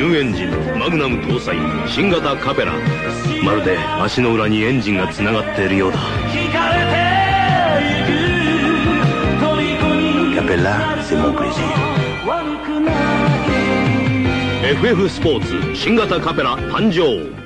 マグナム搭載新型カペラ。まるで足の裏にエンジンがつながっているようだ。カペラ c'est mon plaisir FF スポーツ新型カペラ誕生。